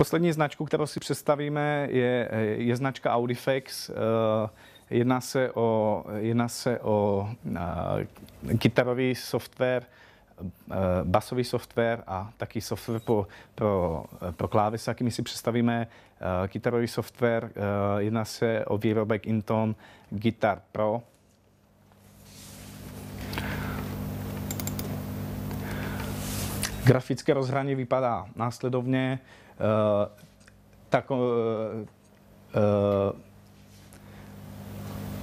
Poslední značku, kterou si představíme, je, je značka Audifex. Jedná se o, jedná se o kytarový software, basový software a taky software pro, pro, pro klávesy, my si představíme kytarový software. Jedná se o výrobek Inton Guitar Pro. Grafické rozhraní vypadá následovně. Tak,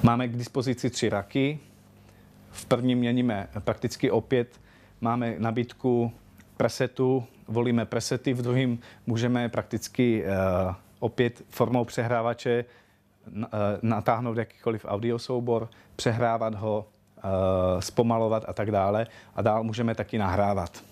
Máme k dispozici tři raky. V prvním měníme prakticky opět. Máme nabídku presetu, volíme presety, v druhém můžeme prakticky opět formou přehrávače natáhnout jakýkoliv audiosoubor, přehrávat ho, zpomalovat a tak dále. A dál můžeme taky nahrávat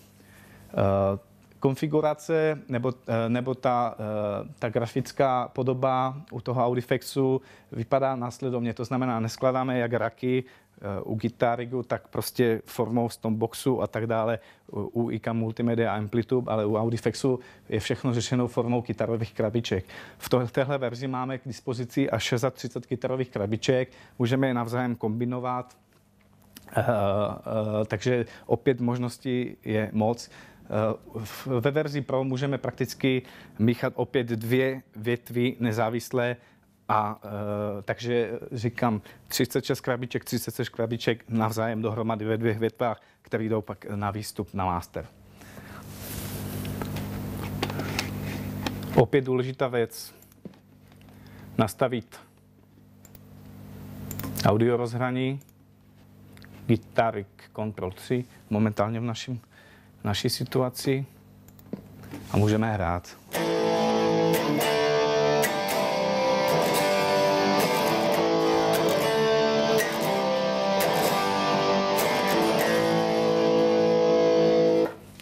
konfigurace nebo, eh, nebo ta, eh, ta grafická podoba u toho Audifexu vypadá následovně. To znamená, neskladáme jak raky eh, u Gitarigu, tak prostě formou z tom boxu a tak dále u IK Multimedia Amplitude, ale u Audifexu je všechno řešeno formou kytarových krabiček. V téhle verzi máme k dispozici až 630 kytarových krabiček, můžeme je navzájem kombinovat, Uh, uh, takže opět možností je moc. Ve verzi Pro můžeme prakticky míchat opět dvě větvy nezávislé a e, takže říkám 36 krabiček, 36 krabiček navzájem dohromady ve dvě větvách, které jdou pak na výstup na master. Opět důležitá věc. Nastavit audio rozhraní, Gitarik Control 3, momentálně v našem naší situaci a můžeme hrát.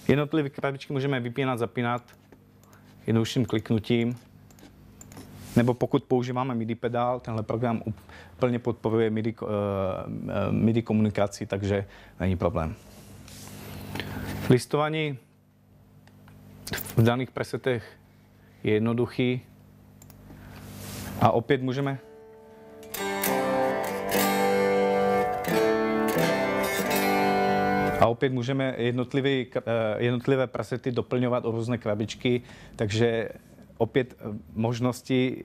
Jednotlivé krabičky můžeme vypínat, zapínat jednodušším kliknutím. Nebo pokud používáme MIDI pedál, tenhle program plně podporuje MIDI, uh, MIDI komunikaci, takže není problém. Listování v daných presetech je jednoduchý a opět můžeme A opět můžeme jednotlivé, eh, jednotlivé presety doplňovat o různé krabičky, takže opět eh, možností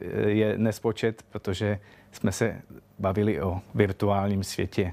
eh, je nespočet, protože jsme se bavili o virtuálním světě.